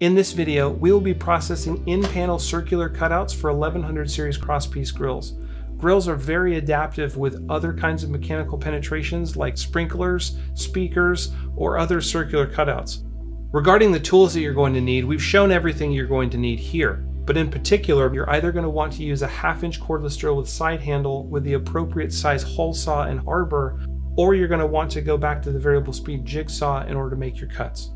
In this video, we will be processing in-panel circular cutouts for 1100 series crosspiece grilles. Grilles are very adaptive with other kinds of mechanical penetrations like sprinklers, speakers, or other circular cutouts. Regarding the tools that you're going to need, we've shown everything you're going to need here. But in particular, you're either going to want to use a half inch cordless drill with side handle with the appropriate size hole saw and arbor, or you're going to want to go back to the variable speed jigsaw in order to make your cuts.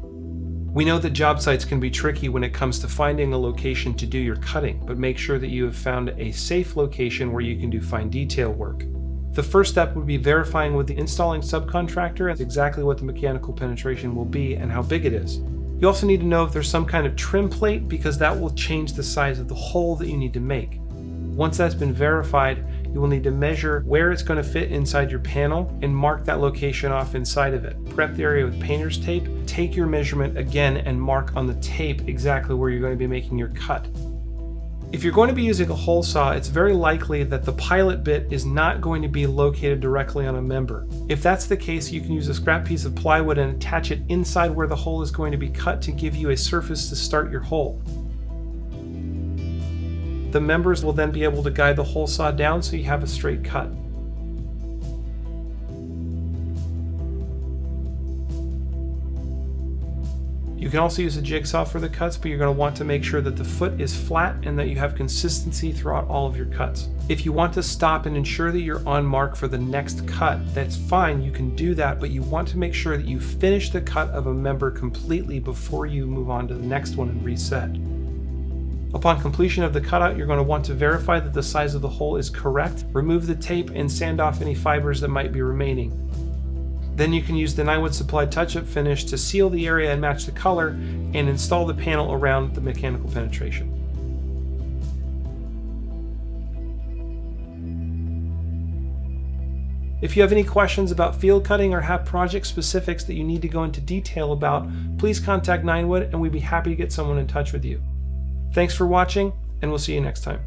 We know that job sites can be tricky when it comes to finding a location to do your cutting, but make sure that you have found a safe location where you can do fine detail work. The first step would be verifying with the installing subcontractor exactly what the mechanical penetration will be and how big it is. You also need to know if there's some kind of trim plate because that will change the size of the hole that you need to make. Once that's been verified, you will need to measure where it's going to fit inside your panel and mark that location off inside of it. Prep the area with painter's tape, take your measurement again and mark on the tape exactly where you're going to be making your cut. If you're going to be using a hole saw, it's very likely that the pilot bit is not going to be located directly on a member. If that's the case, you can use a scrap piece of plywood and attach it inside where the hole is going to be cut to give you a surface to start your hole. The members will then be able to guide the hole saw down so you have a straight cut. You can also use a jigsaw for the cuts, but you're going to want to make sure that the foot is flat and that you have consistency throughout all of your cuts. If you want to stop and ensure that you're on mark for the next cut, that's fine, you can do that, but you want to make sure that you finish the cut of a member completely before you move on to the next one and reset. Upon completion of the cutout, you're going to want to verify that the size of the hole is correct, remove the tape, and sand off any fibers that might be remaining. Then you can use the 9Wood Supply touch-up finish to seal the area and match the color and install the panel around the mechanical penetration. If you have any questions about field cutting or have project specifics that you need to go into detail about, please contact 9Wood and we'd be happy to get someone in touch with you. Thanks for watching, and we'll see you next time.